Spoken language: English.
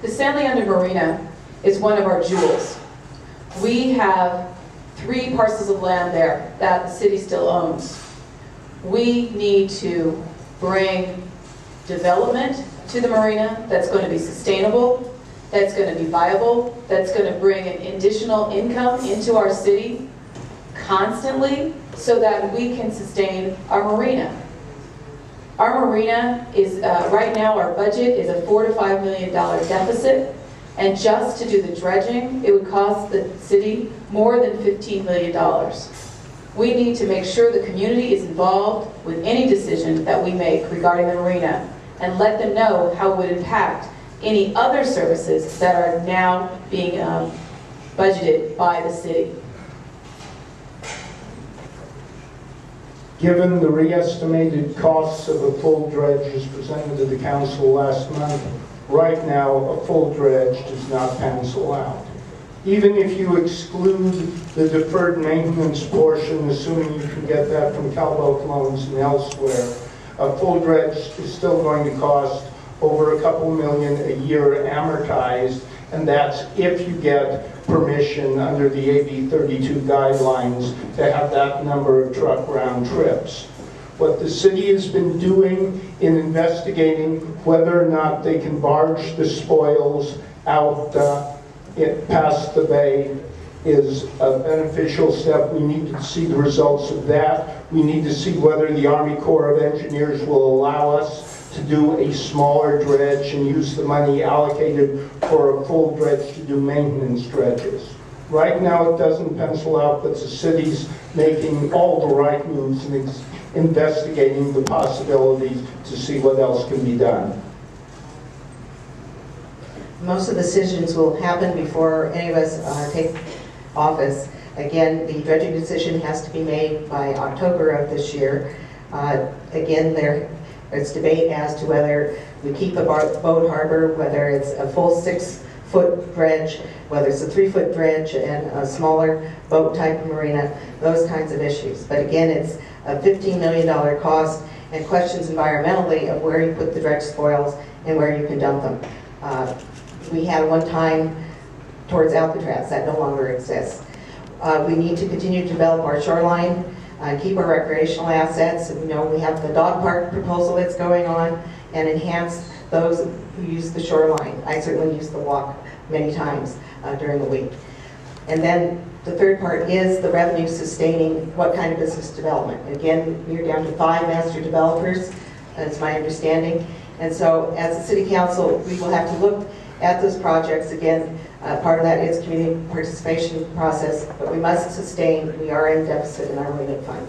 The San Leandro Marina is one of our jewels. We have three parcels of land there that the city still owns. We need to bring development to the marina that's going to be sustainable, that's going to be viable, that's going to bring an additional income into our city constantly so that we can sustain our marina. Our marina is, uh, right now, our budget is a four to five million dollar deficit. And just to do the dredging, it would cost the city more than $15 million. We need to make sure the community is involved with any decision that we make regarding the marina and let them know how it would impact any other services that are now being um, budgeted by the city. Given the re-estimated costs of a full dredge as presented to the council last month, right now, a full dredge does not pencil out. Even if you exclude the deferred maintenance portion, assuming you can get that from Calvote loans and elsewhere, a full dredge is still going to cost over a couple million a year amortized, and that's if you get permission under the AB 32 guidelines to have that number of truck round trips. What the city has been doing in investigating whether or not they can barge the spoils out uh, it, past the bay is a beneficial step. We need to see the results of that. We need to see whether the Army Corps of Engineers will allow us to do a smaller dredge and use the money allocated for a full dredge to do maintenance dredges. Right now, it doesn't pencil out, but the city's making all the right moves and investigating the possibilities to see what else can be done. Most of the decisions will happen before any of us uh, take office. Again, the dredging decision has to be made by October of this year. Uh, Again, there is debate as to whether we keep a bar- boat harbor, whether it's a full six-foot dredge, whether it's a three-foot dredge and a smaller boat-type marina, those kinds of issues. But again, it's a $15 million cost and questions environmentally of where you put the dredge spoils and where you can dump them. Uh, We had one time towards Alcatraz, that no longer exists. Uh, We need to continue to develop our shoreline, uh, keep our recreational assets. You know, we have the dog park proposal that's going on, and enhance those who use the shoreline. I certainly use the walk many times uh, during the week. And then the third part is the revenue sustaining, what kind of business development? Again, we're down to five master developers, that's my understanding. And so as a city council, we will have to look at those projects. Again, uh, part of that is community participation process, but we must sustain, we are in deficit in our marina fund.